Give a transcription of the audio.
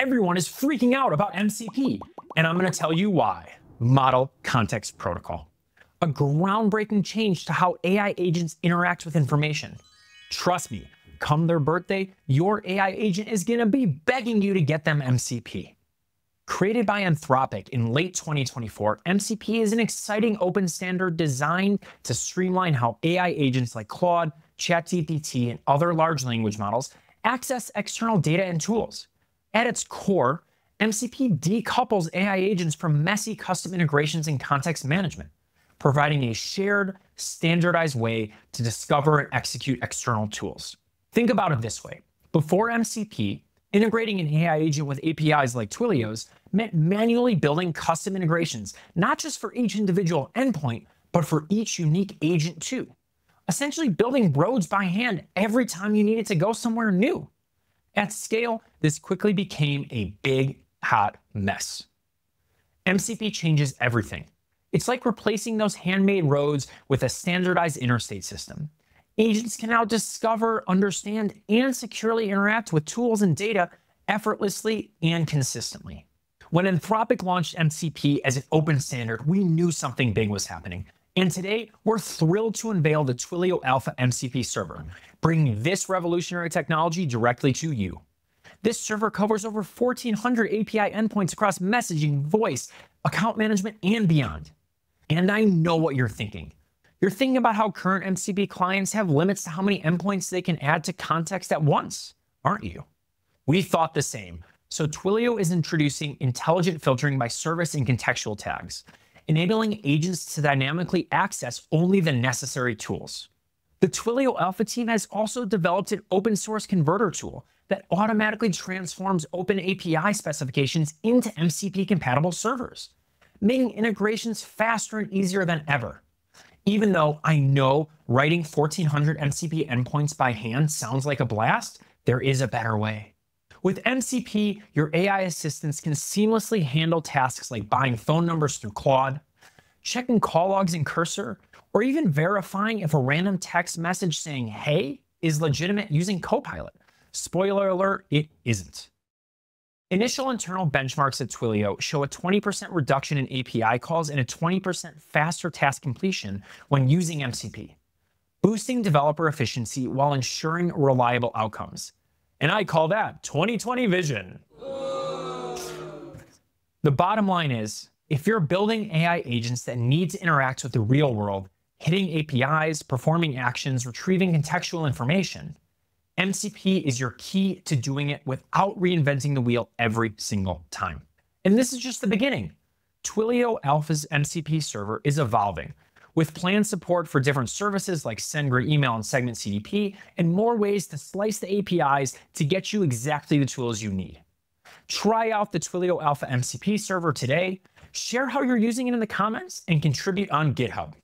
everyone is freaking out about MCP, and I'm going to tell you why. Model Context Protocol, a groundbreaking change to how AI agents interact with information. Trust me, come their birthday, your AI agent is going to be begging you to get them MCP. Created by Anthropic in late 2024, MCP is an exciting open standard designed to streamline how AI agents like Claude, ChatGPT, and other large language models access external data and tools. At its core, MCP decouples AI agents from messy custom integrations and context management, providing a shared, standardized way to discover and execute external tools. Think about it this way. Before MCP, integrating an AI agent with APIs like Twilio's meant manually building custom integrations, not just for each individual endpoint, but for each unique agent too. Essentially building roads by hand every time you needed to go somewhere new. At scale, this quickly became a big, hot mess. MCP changes everything. It's like replacing those handmade roads with a standardized interstate system. Agents can now discover, understand, and securely interact with tools and data effortlessly and consistently. When Anthropic launched MCP as an open standard, we knew something big was happening. And today, we're thrilled to unveil the Twilio Alpha MCP server, bringing this revolutionary technology directly to you. This server covers over 1,400 API endpoints across messaging, voice, account management, and beyond. And I know what you're thinking. You're thinking about how current MCP clients have limits to how many endpoints they can add to context at once, aren't you? We thought the same. So Twilio is introducing intelligent filtering by service and contextual tags, enabling agents to dynamically access only the necessary tools. The Twilio Alpha team has also developed an open source converter tool that automatically transforms open API specifications into MCP compatible servers, making integrations faster and easier than ever. Even though I know writing 1400 MCP endpoints by hand sounds like a blast, there is a better way. With MCP, your AI assistants can seamlessly handle tasks like buying phone numbers through Claude, checking call logs in Cursor, or even verifying if a random text message saying, hey, is legitimate using Copilot. Spoiler alert, it isn't. Initial internal benchmarks at Twilio show a 20% reduction in API calls and a 20% faster task completion when using MCP, boosting developer efficiency while ensuring reliable outcomes. And I call that 2020 vision. The bottom line is if you're building AI agents that need to interact with the real world, hitting APIs, performing actions, retrieving contextual information, MCP is your key to doing it without reinventing the wheel every single time. And this is just the beginning. Twilio Alpha's MCP server is evolving with planned support for different services like SendGrid Email and Segment CDP, and more ways to slice the APIs to get you exactly the tools you need. Try out the Twilio Alpha MCP server today, share how you're using it in the comments, and contribute on GitHub.